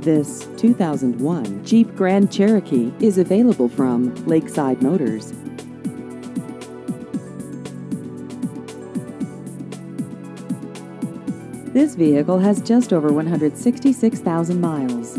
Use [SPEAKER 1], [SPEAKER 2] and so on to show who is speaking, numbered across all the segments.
[SPEAKER 1] This 2001 Jeep Grand Cherokee is available from Lakeside Motors. This vehicle has just over 166,000 miles.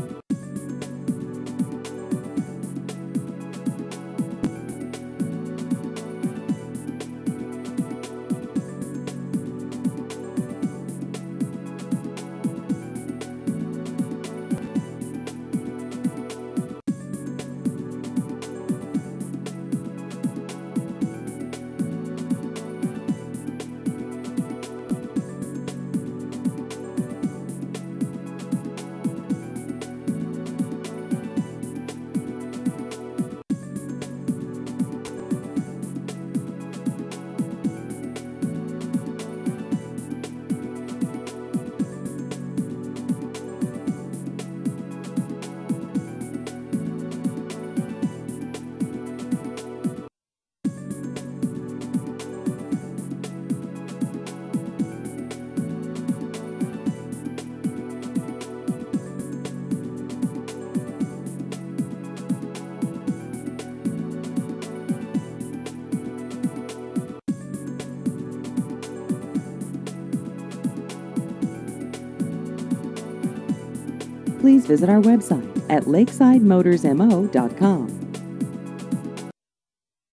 [SPEAKER 1] Please visit our website at lakesidemotorsmo.com.